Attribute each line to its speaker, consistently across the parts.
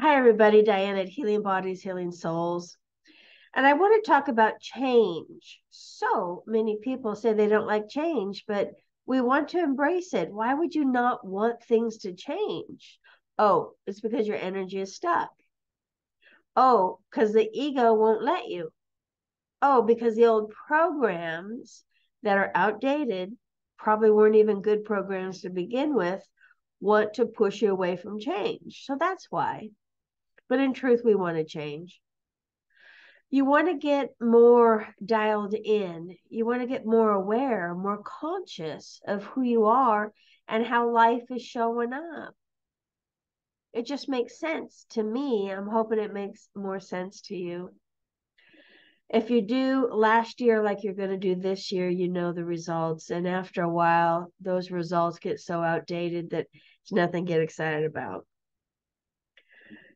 Speaker 1: Hi, everybody. Diane at Healing Bodies, Healing Souls. And I want to talk about change. So many people say they don't like change, but we want to embrace it. Why would you not want things to change? Oh, it's because your energy is stuck. Oh, because the ego won't let you. Oh, because the old programs that are outdated probably weren't even good programs to begin with want to push you away from change. So that's why. But in truth, we want to change. You want to get more dialed in. You want to get more aware, more conscious of who you are and how life is showing up. It just makes sense to me. I'm hoping it makes more sense to you. If you do last year like you're going to do this year, you know the results. And after a while, those results get so outdated that it's nothing to get excited about.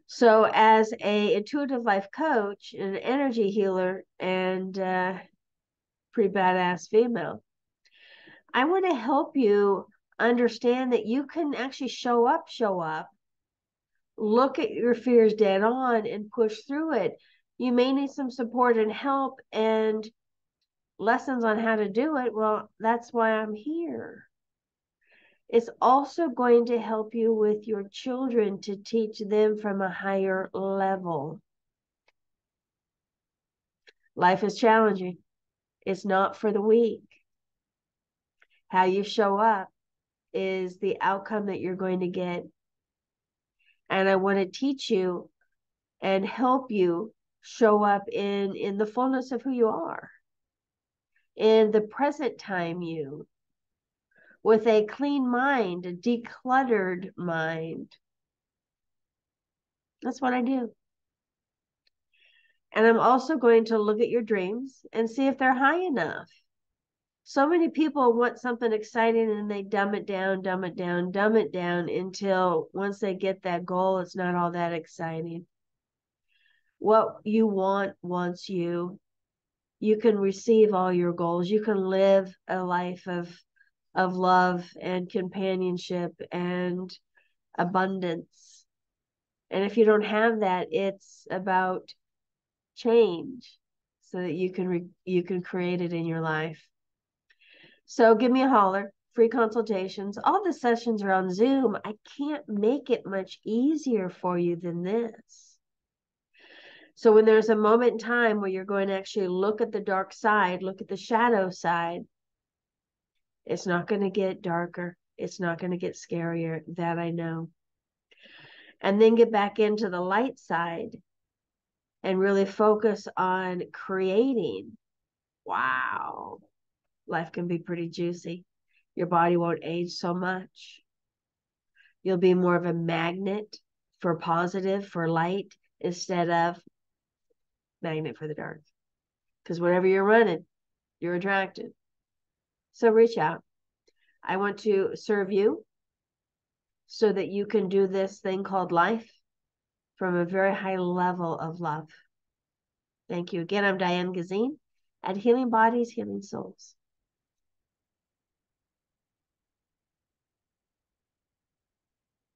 Speaker 1: So, as a intuitive life coach, an energy healer, and uh, pretty badass female, I want to help you understand that you can actually show up, show up, look at your fears dead on, and push through it. You may need some support and help and lessons on how to do it. Well, that's why I'm here. It's also going to help you with your children to teach them from a higher level. Life is challenging, it's not for the weak. How you show up is the outcome that you're going to get. And I want to teach you and help you show up in in the fullness of who you are in the present time you with a clean mind, a decluttered mind. That's what I do. And I'm also going to look at your dreams and see if they're high enough. So many people want something exciting and they dumb it down, dumb it down, dumb it down until once they get that goal, it's not all that exciting. What you want wants you. You can receive all your goals. You can live a life of of love and companionship and abundance. And if you don't have that, it's about change so that you can re- you can create it in your life. So give me a holler, free consultations. All the sessions are on Zoom. I can't make it much easier for you than this. So when there's a moment in time where you're going to actually look at the dark side, look at the shadow side, it's not going to get darker. It's not going to get scarier. That I know. And then get back into the light side and really focus on creating. Wow. Life can be pretty juicy. Your body won't age so much. You'll be more of a magnet for positive, for light, instead of magnet for the dark. Because whatever you're running, you're attracted. So reach out. I want to serve you so that you can do this thing called life from a very high level of love. Thank you. Again, I'm Diane Gysin at Healing Bodies, Healing Souls.